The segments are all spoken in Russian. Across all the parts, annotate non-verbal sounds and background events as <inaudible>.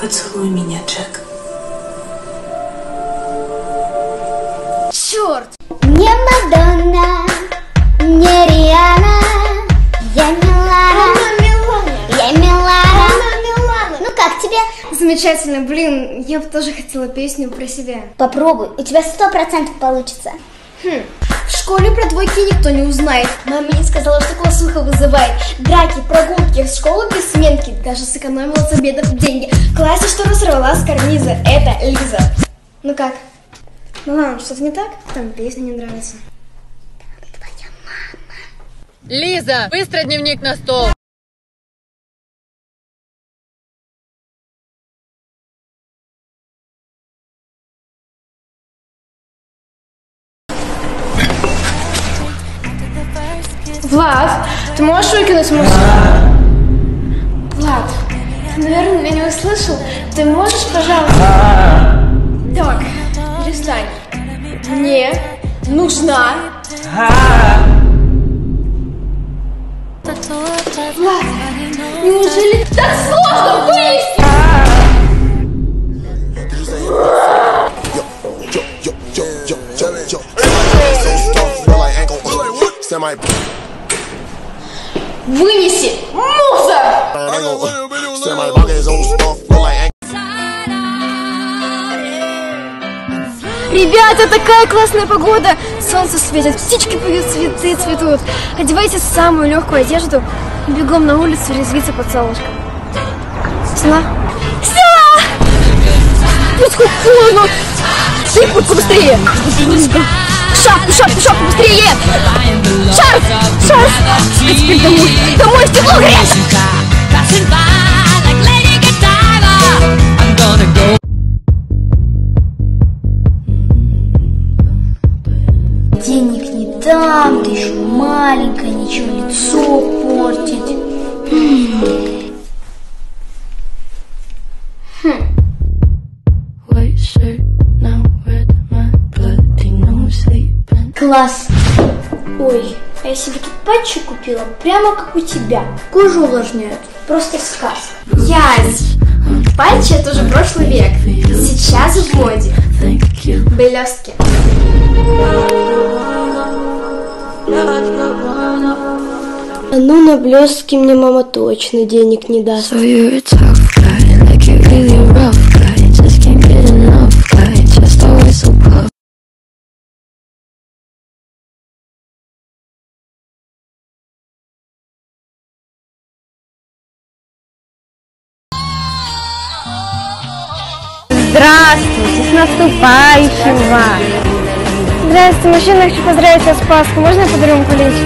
Поцелуй меня, Джек. Черт! Не Мадонна, не Риана, я Милана, я Милана. Ну как тебе? Замечательно, блин, я бы тоже хотела песню про себя. Попробуй, у тебя сто процентов получится. Хм, в школе про двойки никто не узнает. Мама мне сказала, что классуха вызывает. Драки, прогулки, в школу без сменки. Даже сэкономила с обедов деньги. В классе что разорвала с карниза. Это Лиза. Ну как? Ну ладно, что-то не так? Там песня не нравится. Лиза, быстро дневник на стол. Влад, ты можешь выкинуть мусор? Влад, наверное, меня не услышал. Ты можешь, пожалуйста... Так, перестань. Мне нужна... Влад, неужели так сложно выяснить? Вынеси мусор! Ребята, такая классная погода! Солнце светит, птички поют, цветы цветут. Одевайте самую легкую одежду и бегом на улицу резвиться под солнышком. Сняла? Сняла! Пусть хоть холодно! Шипут побыстрее! Шапку, шапку, шапку, быстрее! Шарф! Шарф! А теперь домой! Класс. Ой, а я себе тут патчи купила, прямо как у тебя. Кожу увлажняют. Просто сказка. Язь! Патчи это уже прошлый век. Сейчас в моде. Блестки. Ну, на блестки мне мама точно денег не даст. So Вас! Здравствуйте, мужчина, хочу поздравить вас с Пасхой. Можно я подарю вам колечко?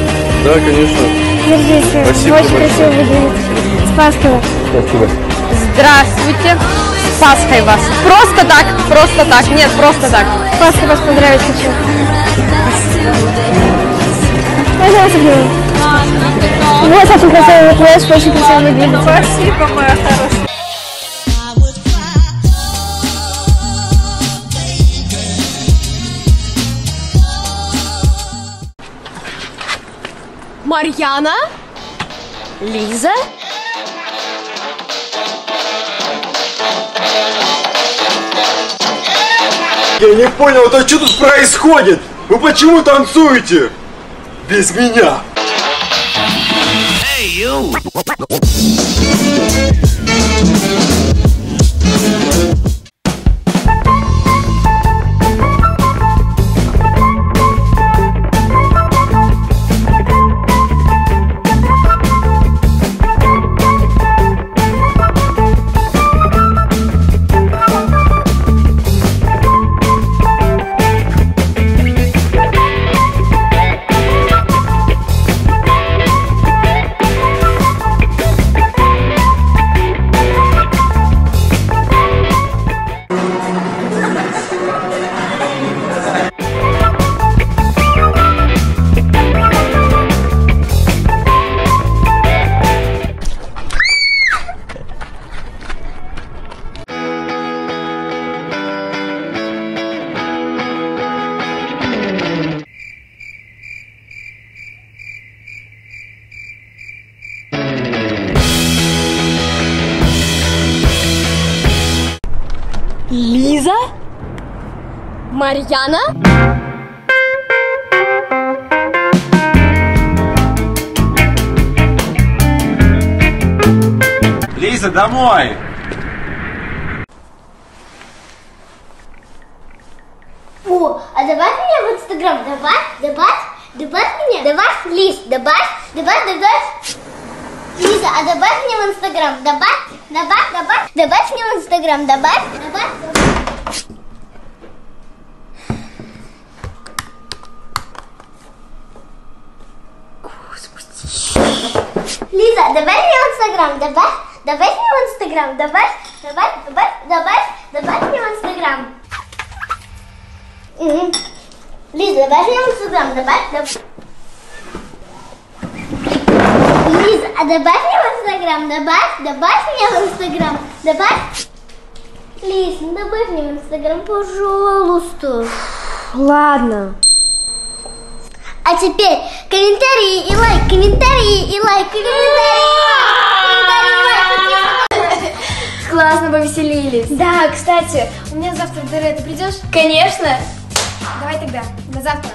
Да, конечно. Держите. Спасибо Очень большое. красиво выглядит. С Пасхой вас. Спасибо. Здравствуйте. С Пасхой вас. Просто так, просто так. Нет, просто так. С Пасхой вас поздравить хочу. Можно я вас обниму? Вот очень красивый макияж, очень красиво выглядит. Спасибо, моя хорошая. Марьяна? Лиза? Я не понял, это что тут происходит? Вы почему танцуете? Без меня. Марьяна? Лиза, домой! О, а добавь меня в Инстаграм, добавь, добавь, добавь меня, добавь, Лиз, добавь, добавь, добавь. Лиза, а добавь меня в Инстаграм, добавь, добавь, добавь, добавь меня в Инстаграм, добавь, добавь, добавь. Лиза, добавь меня в Инстаграм, добавь, добавь меня в Инстаграм, добавь, добавь, добавь, добавь, добавь меня в Инстаграм. Лиза, добавь меня в Инстаграм, добавь, добавь. Лиза, а добавь меня в Инстаграм, добавь, добавь меня в Инстаграм, добавь. Лиз, ну добавь меня в Инстаграм, пожалуйста. Ладно. А теперь комментарии и лайк, комментарии и лайк, комментарии. <laughs> Классно повеселились. Да, кстати, у меня завтра ДР, ты придешь? Конечно. Давай тогда, до завтра.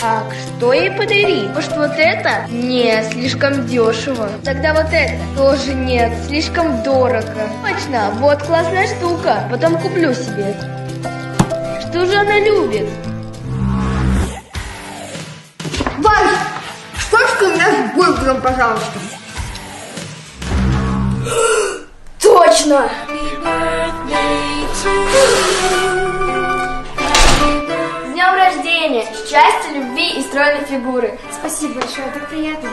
Так, что ей подарить? Может, вот это? Нет, слишком дешево. Тогда вот это? Тоже нет, слишком дорого. Точно, вот классная штука. Потом куплю себе. Что же она любит? Бургером, пожалуйста? <gasps> Точно! С днем рождения! Счастья, любви и стройной фигуры! Спасибо большое, так приятно.